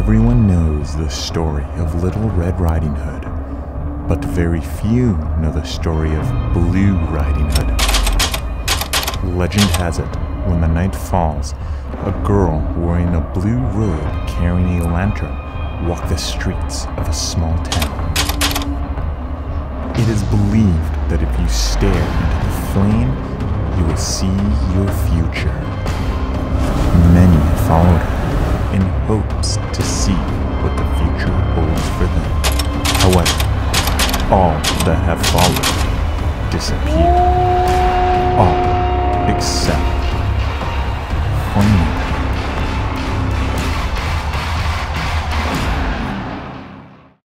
Everyone knows the story of Little Red Riding Hood, but very few know the story of Blue Riding Hood. Legend has it, when the night falls, a girl wearing a blue robe carrying a lantern walk the streets of a small town. It is believed that if you stare into the flame, you will see your future. Many followed her in hopes to all that have followed disappear. All except one